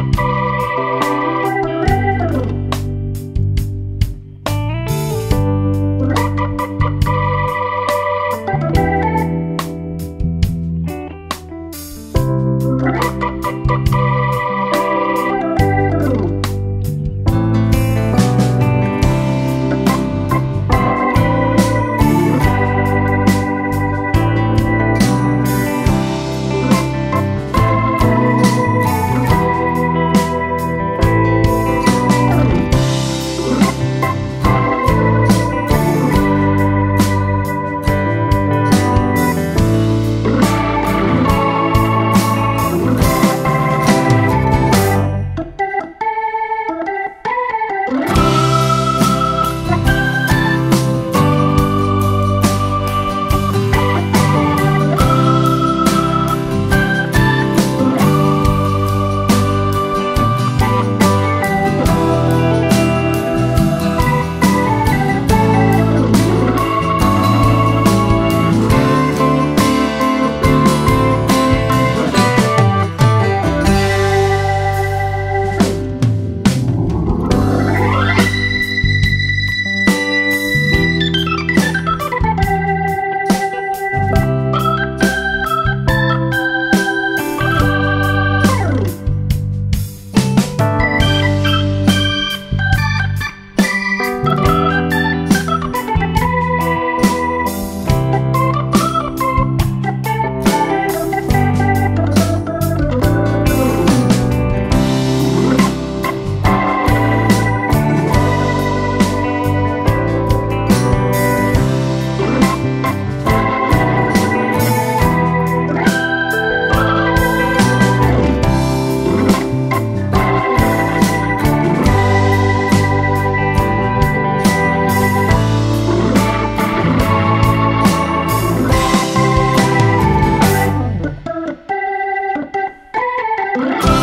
Bye. Bye.